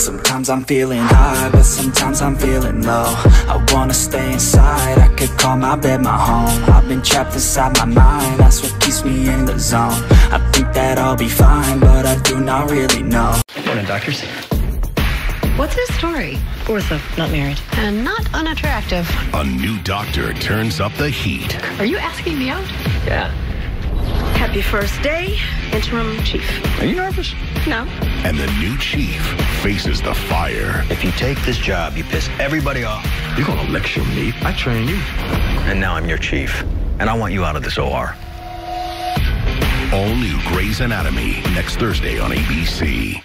Sometimes I'm feeling high, but sometimes I'm feeling low I wanna stay inside, I could call my bed my home I've been trapped inside my mind, that's what keeps me in the zone I think that I'll be fine, but I do not really know Morning, doctors. What's his story? Ortho, not married. And not unattractive. A new doctor turns up the heat. Are you asking me out? Yeah. Happy first day, interim chief. Are you nervous? No. And the new chief faces the fire. If you take this job, you piss everybody off. You're gonna lecture me? I train you. And now I'm your chief. And I want you out of this OR. All new Grey's Anatomy next Thursday on ABC.